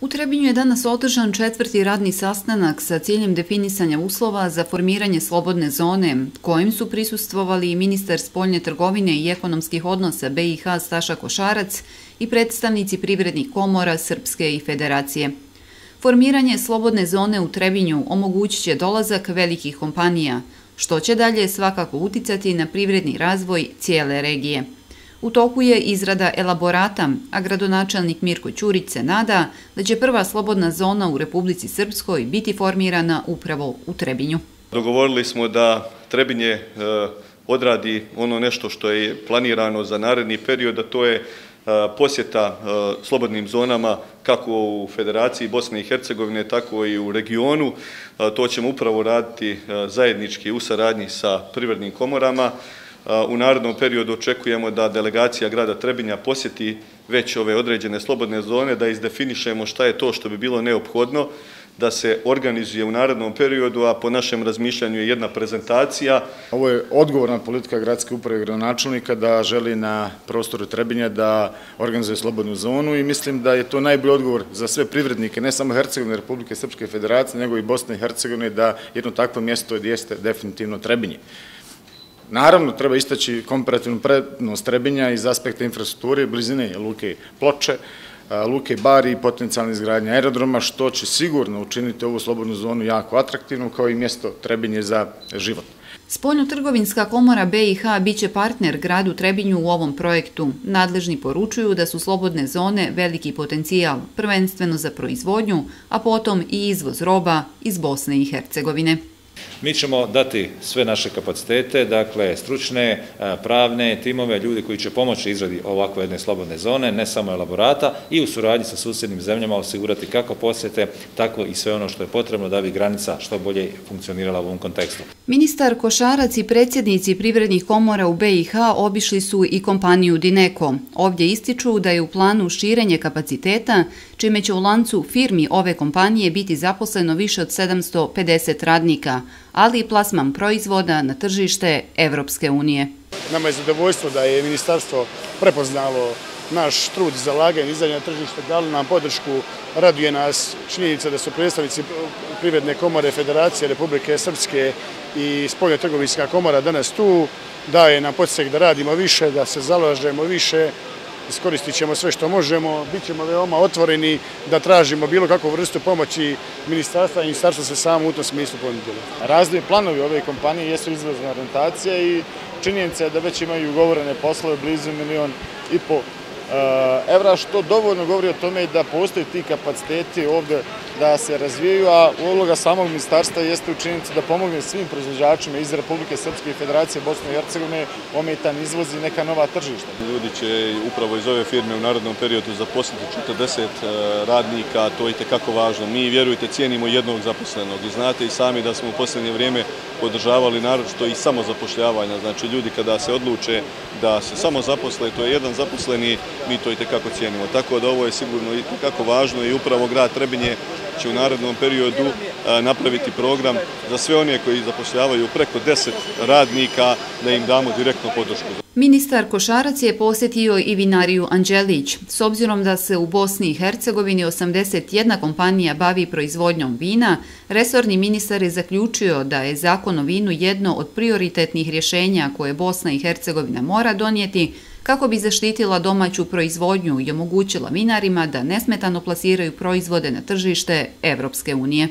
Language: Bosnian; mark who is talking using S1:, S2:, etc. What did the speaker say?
S1: U Trebinju je danas održan četvrti radni sastanak sa ciljem definisanja uslova za formiranje slobodne zone, kojim su prisustvovali i ministar spoljne trgovine i ekonomskih odnosa BiH Staša Košarac i predstavnici privrednih komora Srpske i Federacije. Formiranje slobodne zone u Trebinju omogućit će dolazak velikih kompanija, što će dalje svakako uticati na privredni razvoj cijele regije. U toku je izrada elaborata, a gradonačelnik Mirko Ćurić se nada da će prva slobodna zona u Republici Srpskoj biti formirana upravo u Trebinju.
S2: Dogovorili smo da Trebinje e, odradi ono nešto što je planirano za naredni period, a to je e, posjeta e, slobodnim zonama kako u Federaciji Bosne i Hercegovine, tako i u regionu. To ćemo upravo raditi zajednički u saradnji sa privrednim komorama. U narodnom periodu očekujemo da delegacija grada Trebinja posjeti već ove određene slobodne zone, da izdefinišemo šta je to što bi bilo neophodno da se organizuje u narodnom periodu, a po našem razmišljanju je jedna prezentacija.
S3: Ovo je odgovorna politika gradske uprave gradonačelnika da želi na prostoru Trebinja da organizuje slobodnu zonu i mislim da je to najbolji odgovor za sve privrednike, ne samo Hercegovine Republike Srpske federacije, nego i Bosne i Hercegovine, da jedno takvo mjesto jeste definitivno Trebinje. Naravno, treba istaći komparativnu prednost Trebinja iz aspekta infrastrukture, blizine Luke Ploče, Luke Bari i potencijalne izgradnje aerodroma, što će sigurno učiniti ovu slobodnu zonu jako atraktivnu, kao i mjesto Trebinje za život.
S1: Spoljno-trgovinska komora BiH biće partner gradu Trebinju u ovom projektu. Nadležni poručuju da su slobodne zone veliki potencijal, prvenstveno za proizvodnju, a potom i izvoz roba iz Bosne i Hercegovine.
S4: Mi ćemo dati sve naše kapacitete, dakle stručne, e, pravne, timove, ljudi koji će pomoći izradi ovakve jedne slobodne zone, ne samo elaborata i u suradnji sa susjednim zemljama osigurati kako posjete, tako i sve ono što je potrebno da bi granica što bolje funkcionirala u ovom kontekstu.
S1: Ministar Košarac i predsjednici privrednih komora u BiH obišli su i kompaniju Dineko. Ovdje ističu da je u planu širenje kapaciteta, čime će u lancu firmi ove kompanije biti zaposleno više od 750 radnika, ali i plasman proizvoda na tržište Evropske unije.
S5: Nama je zadovoljstvo da je ministarstvo prepoznalo naš trud za laganje izdanje na tržište, dali nam podršku, raduje nas činjenica da su predstavnici Privredne komore Federacije Republike Srpske i Spolje trgovinska komora danas tu, daje nam podsjek da radimo više, da se zalažemo više, iskoristit ćemo sve što možemo, bit ćemo veoma otvoreni da tražimo bilo kakvu vrstu pomoći ministarstva i ministarstva se samo u tom smislu ponudili. Razli planovi ove kompanije jesu izvozna orientacija i činjenica je da već imaju ugovorene poslove blizu milion i po eh, evra, što dovoljno govori o tome da postoji ti kapaciteti ovdje da se razvijaju, a uloga samog ministarstva jeste učiniti da pomogne svim proizvođačima iz Republike Srpske i Federacije Bosne i Hercegovine ometan izvozi neka nova tržišta.
S2: Ljudi će upravo iz ove firme u narodnom periodu zaposliti 40 e, radnika, to je tekako važno. Mi, vjerujte, cijenimo jednog zaposlenog i znate i sami da smo u posljednje vrijeme podržavali narod što i samo zapošljavanja. Znači, ljudi kada se odluče da se samo zaposle, to je jedan zaposleni, mi to i tekako cijenimo. Tako da ovo je sigurno i tekako važno i upravo grad Trebinje će u narednom periodu e, napraviti program za sve one koji zapošljavaju preko 10 radnika da im damo direktno podršku.
S1: Ministar Košarac je posjetio i vinariju Anđelić. S obzirom da se u Bosni i Hercegovini 81 kompanija bavi proizvodnjom vina, resorni ministar je zaključio da je zakon o vinu jedno od prioritetnih rješenja koje Bosna i Hercegovina mora donijeti kako bi zaštitila domaću proizvodnju i omogućila vinarima da nesmetano plasiraju proizvode na tržište Evropske unije.